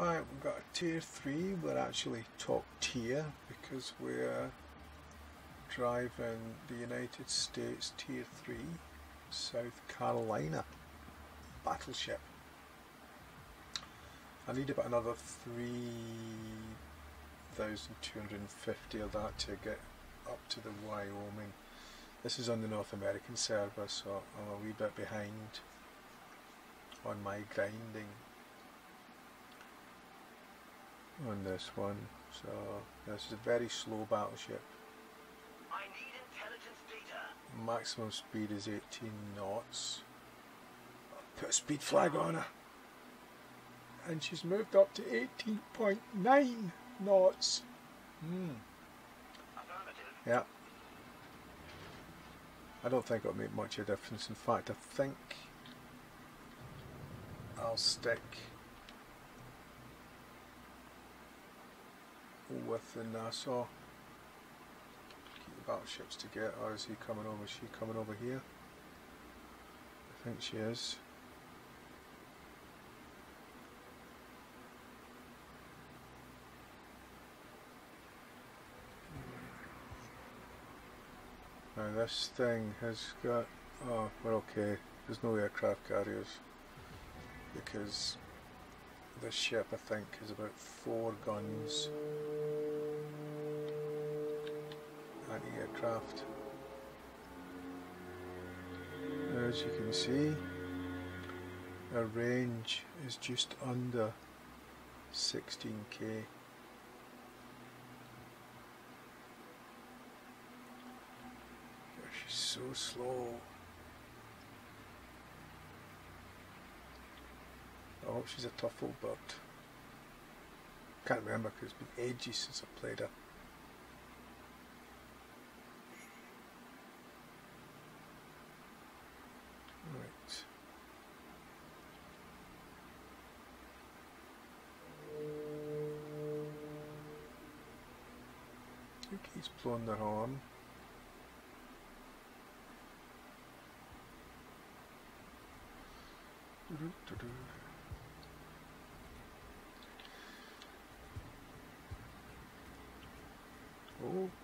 Right, we've got a tier 3, we're actually top tier because we're driving the United States tier 3 South Carolina battleship. I need about another 3,250 of that to get up to the Wyoming. This is on the North American server so I'm a wee bit behind on my grinding on this one. So this is a very slow battleship. Maximum speed is 18 knots. Put a speed flag on her. And she's moved up to 18.9 knots. Hmm. Yeah. I don't think it'll make much of a difference. In fact, I think I'll stick with the Nassau. Keep the battleships together. Or is he coming over? Is she coming over here? I think she is. Now this thing has got, oh we're okay, there's no aircraft carriers because this ship I think has about four guns. Anti-aircraft as you can see our range is just under 16k she's so slow hope she's a tough old bird. Can't remember because it's been ages since I played her. Right. Who keeps blowing their horn?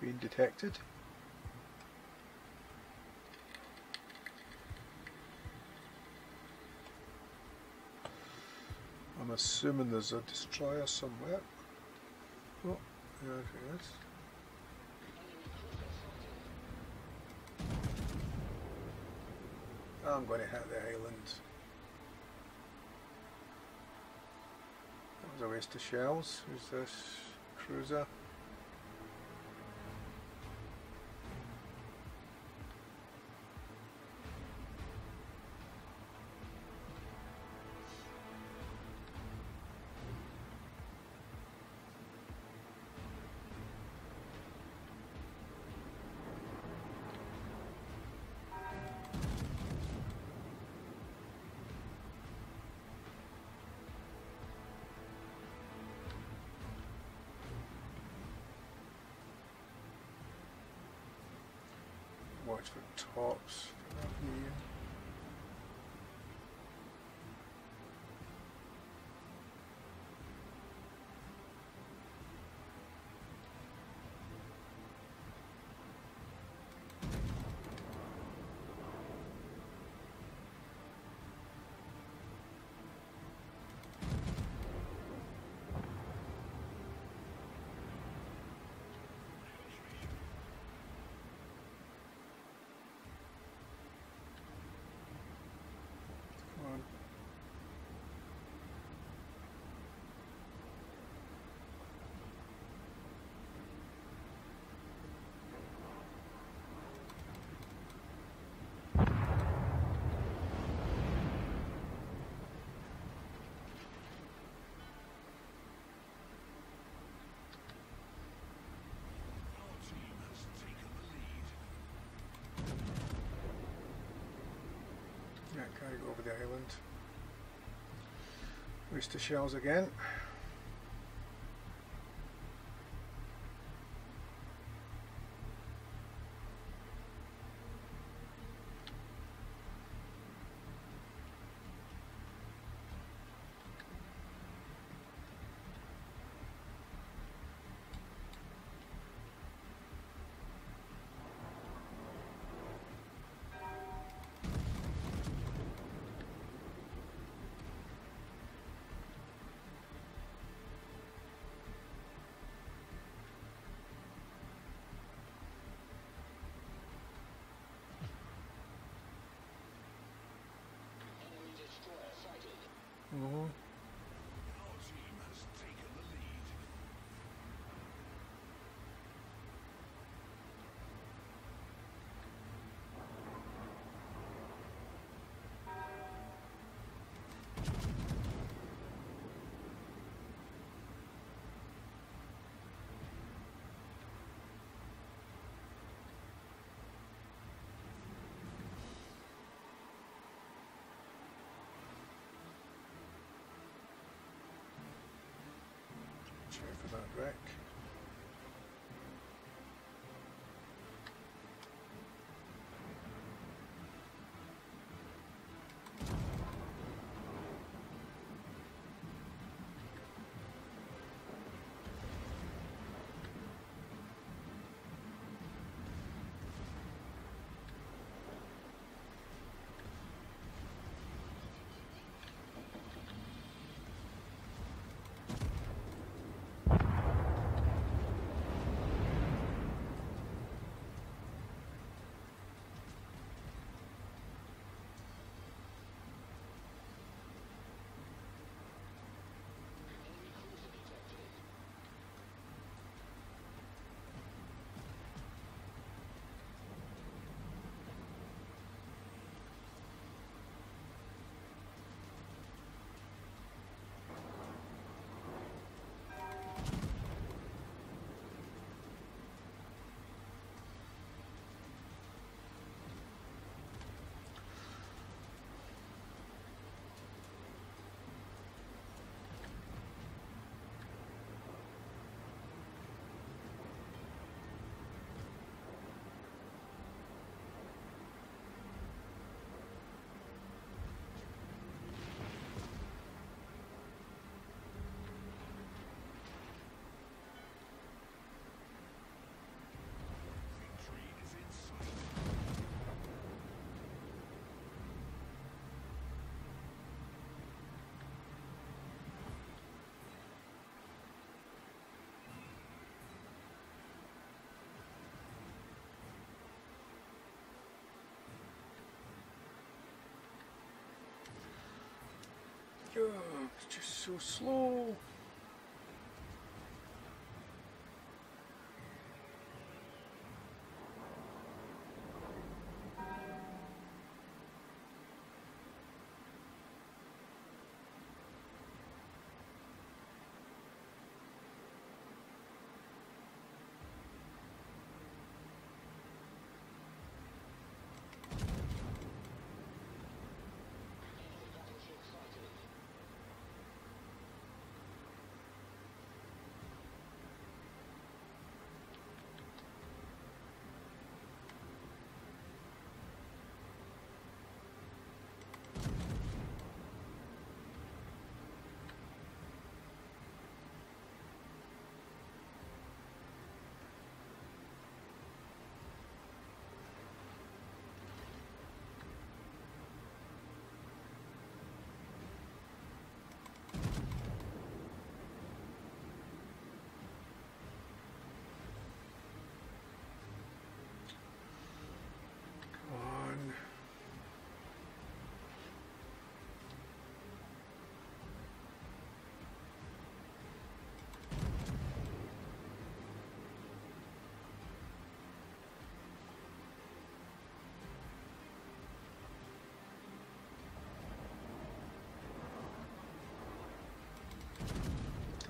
Being detected. I'm assuming there's a destroyer somewhere. Oh, there it is. I'm going to hit the island. That was a waste of shells. Who's this cruiser? Watch for torps here. Can I go over the island? The shells again. Mhm. Our team has taken the lead. Check just so slow. Come on.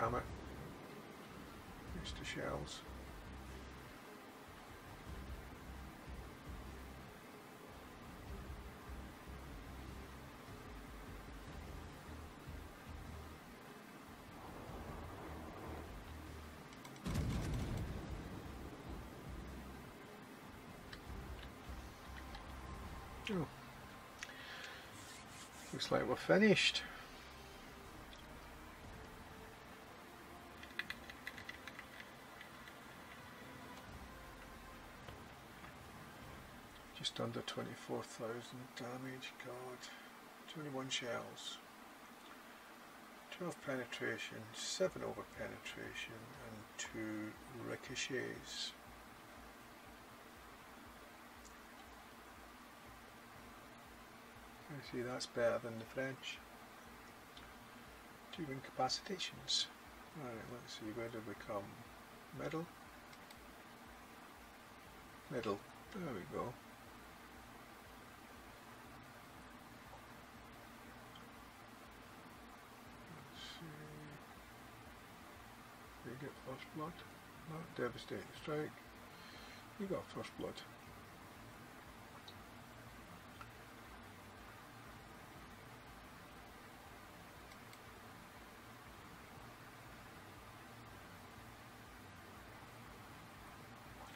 Damn it. Mr. Shells. Oh. Looks like we're finished. Just under 24,000 damage, God. 21 shells. 12 penetration, 7 over penetration, and 2 ricochets. I see that's better than the French. two incapacitations. Alright, let's see, where did we come? Middle? Middle. There we go. Let's see. You get first blood. Not devastating strike. You got first blood.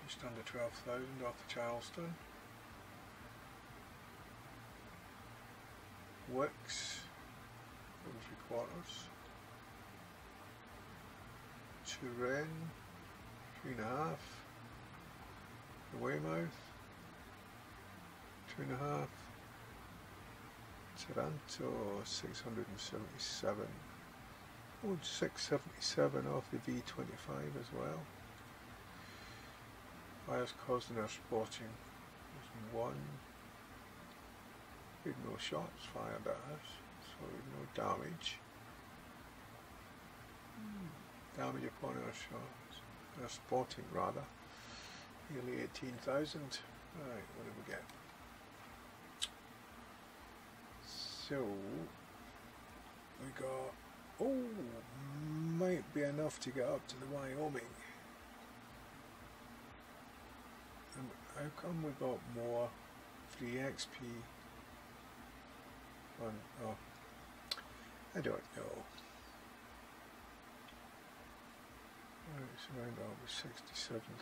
Just under 12,000 off the Charleston. Wickes, three quarters. Turin, three and a half. The Weymouth, two and a half. Taranto, 677. Oh, 677 off the V25 as well. Fires caused in our spotting was one. Had no shots fired at us, so no damage. Damage upon our shots, uh, our spotting rather. Nearly 18,000. Right, what did we get? So, we got, oh, might be enough to get up to the Wyoming. And how come we got more free XP on, oh, I don't know. Right, so round up with 67,000.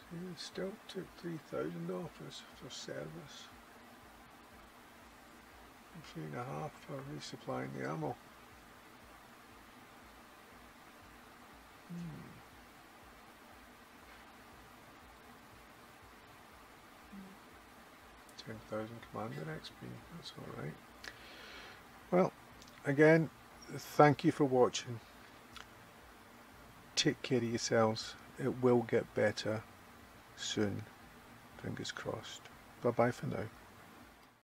See, it still took 3,000 off us for service. And three and a half for resupplying the ammo. Hmm. Ten thousand commander XP, that's alright. Well, again, thank you for watching. Take care of yourselves. It will get better soon. Fingers crossed. Bye bye for now.